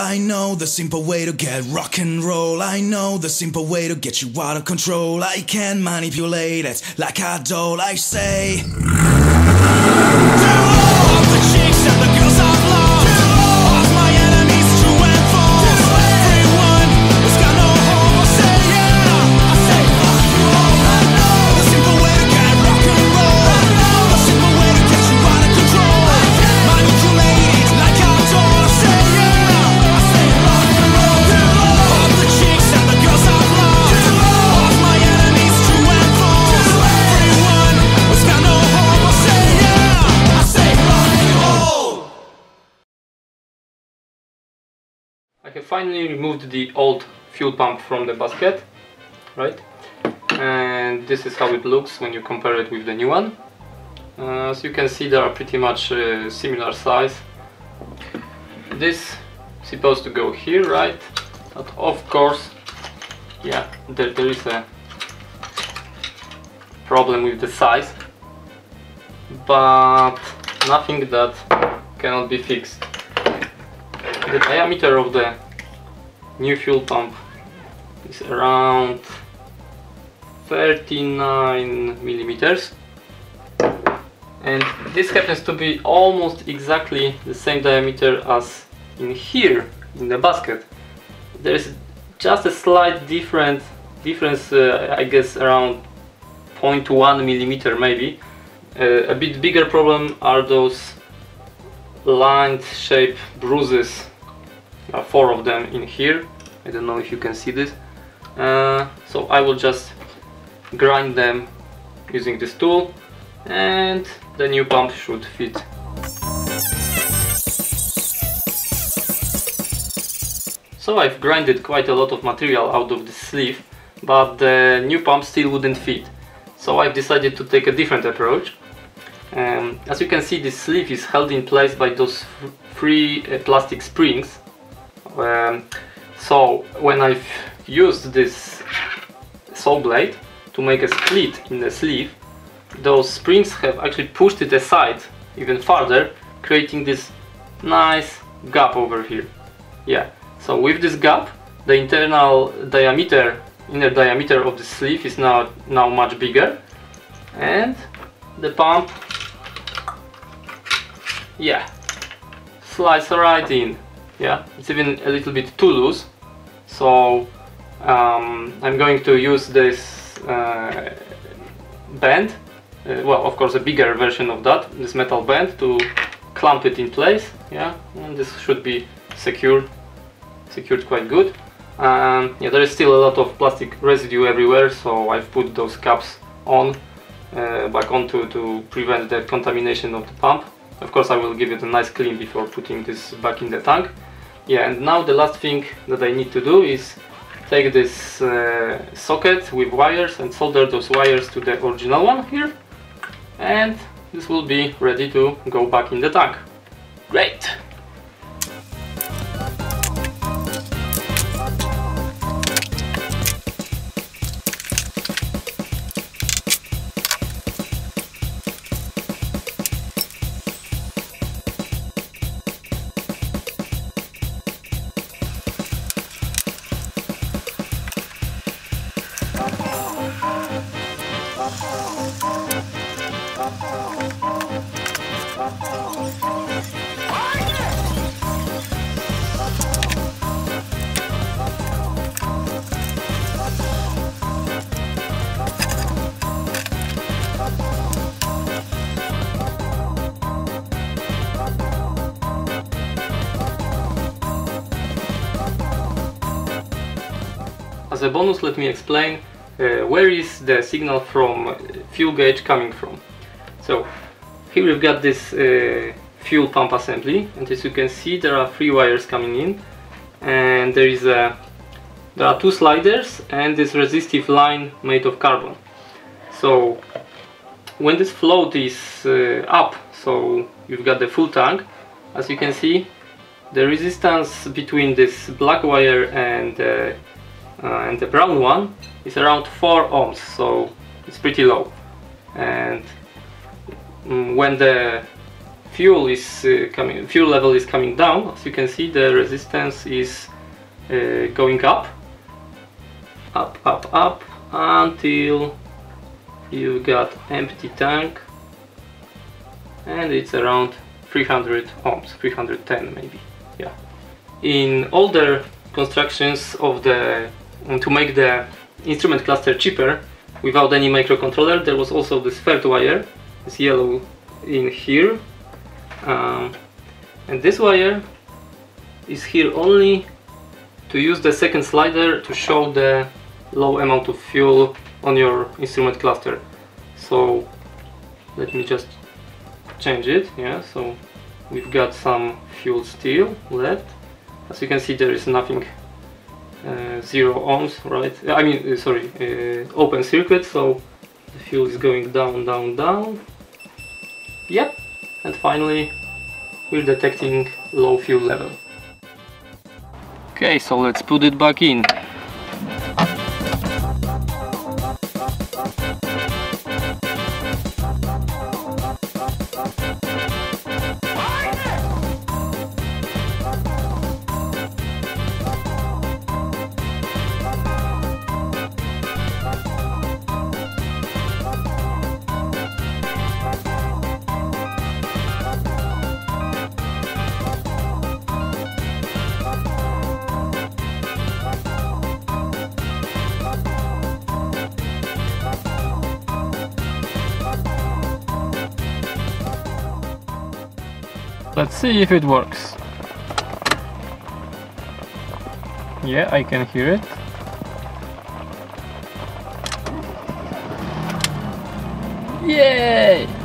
I know the simple way to get rock and roll. I know the simple way to get you out of control. I can manipulate it like a doll. I say. I have finally removed the old fuel pump from the basket, right? And this is how it looks when you compare it with the new one. Uh, as you can see, they are pretty much uh, similar size. This is supposed to go here, right? But of course, yeah, there, there is a problem with the size, but nothing that cannot be fixed. The diameter of the new fuel pump is around 39 millimeters. And this happens to be almost exactly the same diameter as in here in the basket. There is just a slight different difference uh, I guess around 0.1 millimeter maybe. Uh, a bit bigger problem are those lined shape bruises uh, four of them in here. I don't know if you can see this. Uh, so I will just grind them using this tool and the new pump should fit. So I've grinded quite a lot of material out of this sleeve but the new pump still wouldn't fit. So I've decided to take a different approach. Um, as you can see this sleeve is held in place by those three uh, plastic springs um, so when I've used this saw blade to make a split in the sleeve, those springs have actually pushed it aside even farther, creating this nice gap over here. Yeah, so with this gap, the internal diameter, inner diameter of the sleeve is now, now much bigger and the pump, yeah, slides right in yeah it's even a little bit too loose. So um, I'm going to use this uh, band uh, well of course a bigger version of that this metal band to clamp it in place yeah and this should be secured secured quite good. Um, yeah there is still a lot of plastic residue everywhere so I've put those caps on uh, back on to, to prevent the contamination of the pump. Of course I will give it a nice clean before putting this back in the tank yeah and now the last thing that I need to do is take this uh, socket with wires and solder those wires to the original one here. And this will be ready to go back in the tank. Great As a bonus, let me explain uh, where is the signal from uh, fuel gauge coming from. So here we've got this uh, fuel pump assembly and as you can see there are three wires coming in and there is a there are two sliders and this resistive line made of carbon. So when this float is uh, up, so you've got the full tank, as you can see the resistance between this black wire and uh, and the brown one is around 4 ohms so it's pretty low and mm, when the fuel is uh, coming, fuel level is coming down. As you can see, the resistance is uh, going up, up, up, up until you got empty tank, and it's around 300 ohms, 310 maybe. Yeah. In older constructions of the to make the instrument cluster cheaper without any microcontroller, there was also this third wire, this yellow in here. Um, and this wire is here only to use the second slider to show the low amount of fuel on your instrument cluster. So let me just change it yeah so we've got some fuel still left. As you can see there is nothing zero ohms right I mean uh, sorry uh, open circuit so the fuel is going down down down Yep, and finally we're detecting low fuel level. Okay, so let's put it back in. Let's see if it works. Yeah, I can hear it. Yay!